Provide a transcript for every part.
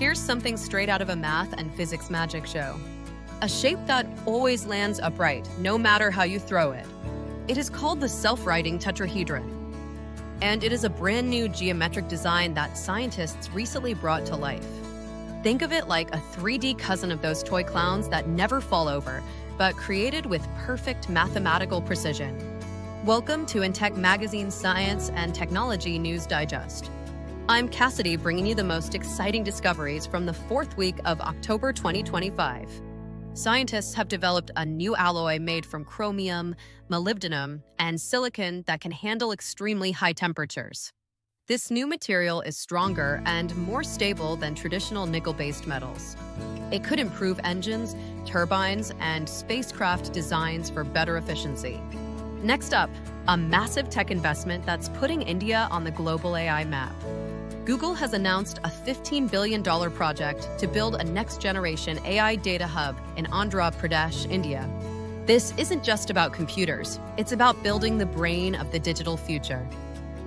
Here's something straight out of a math and physics magic show. A shape that always lands upright, no matter how you throw it. It is called the self-righting tetrahedron. And it is a brand new geometric design that scientists recently brought to life. Think of it like a 3D cousin of those toy clowns that never fall over, but created with perfect mathematical precision. Welcome to ENTECH Magazine's Science and Technology News Digest. I'm Cassidy, bringing you the most exciting discoveries from the fourth week of October 2025. Scientists have developed a new alloy made from chromium, molybdenum, and silicon that can handle extremely high temperatures. This new material is stronger and more stable than traditional nickel-based metals. It could improve engines, turbines, and spacecraft designs for better efficiency. Next up, a massive tech investment that's putting India on the global AI map. Google has announced a $15 billion project to build a next generation AI data hub in Andhra Pradesh, India. This isn't just about computers, it's about building the brain of the digital future.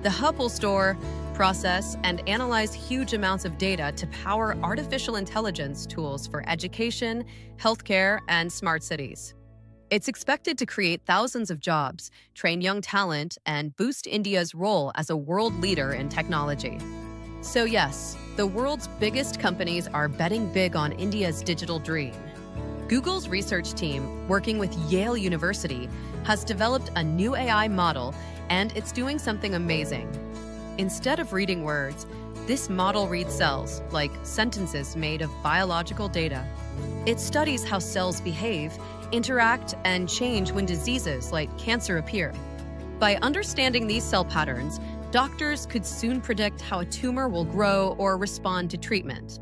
The hub will store, process, and analyze huge amounts of data to power artificial intelligence tools for education, healthcare, and smart cities. It's expected to create thousands of jobs, train young talent, and boost India's role as a world leader in technology. So, yes, the world's biggest companies are betting big on India's digital dream. Google's research team, working with Yale University, has developed a new AI model, and it's doing something amazing. Instead of reading words, this model reads cells, like sentences made of biological data. It studies how cells behave, interact, and change when diseases like cancer appear. By understanding these cell patterns, doctors could soon predict how a tumor will grow or respond to treatment.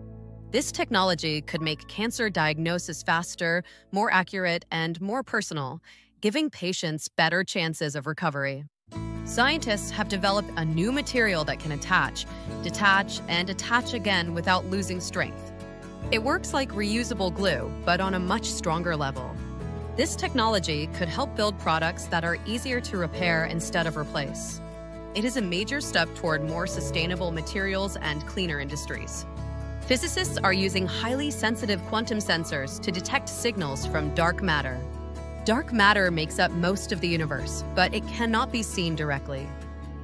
This technology could make cancer diagnosis faster, more accurate, and more personal, giving patients better chances of recovery. Scientists have developed a new material that can attach, detach, and attach again without losing strength. It works like reusable glue, but on a much stronger level. This technology could help build products that are easier to repair instead of replace. It is a major step toward more sustainable materials and cleaner industries. Physicists are using highly sensitive quantum sensors to detect signals from dark matter. Dark matter makes up most of the universe, but it cannot be seen directly.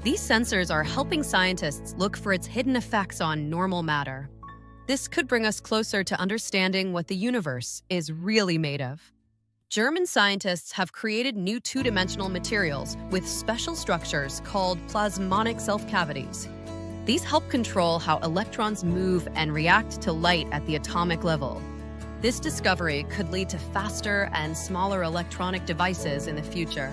These sensors are helping scientists look for its hidden effects on normal matter. This could bring us closer to understanding what the universe is really made of. German scientists have created new two-dimensional materials with special structures called plasmonic self-cavities. These help control how electrons move and react to light at the atomic level. This discovery could lead to faster and smaller electronic devices in the future.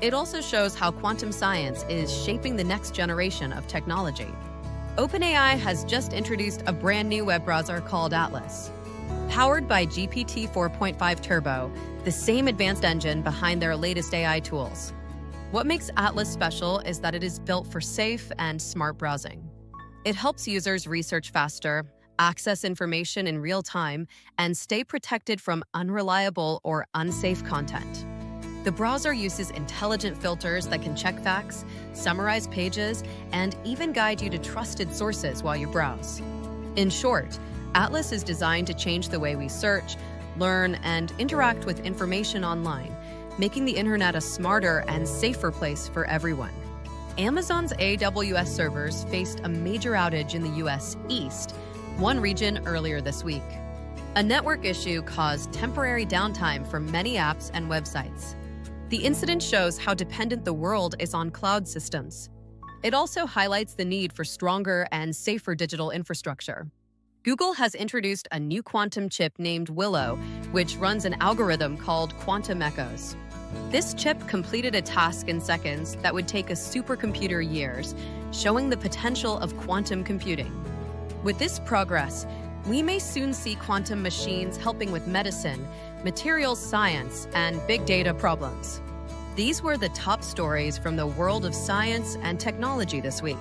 It also shows how quantum science is shaping the next generation of technology. OpenAI has just introduced a brand new web browser called Atlas. Powered by GPT 4.5 Turbo, the same advanced engine behind their latest AI tools. What makes Atlas special is that it is built for safe and smart browsing. It helps users research faster, access information in real time, and stay protected from unreliable or unsafe content. The browser uses intelligent filters that can check facts, summarize pages, and even guide you to trusted sources while you browse. In short, Atlas is designed to change the way we search, learn, and interact with information online, making the internet a smarter and safer place for everyone. Amazon's AWS servers faced a major outage in the US East, one region earlier this week. A network issue caused temporary downtime for many apps and websites. The incident shows how dependent the world is on cloud systems. It also highlights the need for stronger and safer digital infrastructure. Google has introduced a new quantum chip named Willow, which runs an algorithm called Quantum Echoes. This chip completed a task in seconds that would take a supercomputer years, showing the potential of quantum computing. With this progress, we may soon see quantum machines helping with medicine, materials science, and big data problems. These were the top stories from the world of science and technology this week.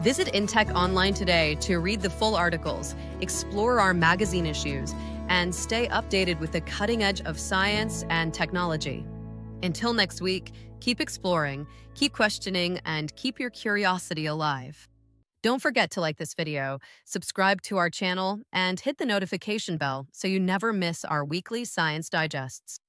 Visit ENTECH online today to read the full articles, explore our magazine issues, and stay updated with the cutting edge of science and technology. Until next week, keep exploring, keep questioning, and keep your curiosity alive. Don't forget to like this video, subscribe to our channel, and hit the notification bell so you never miss our weekly science digests.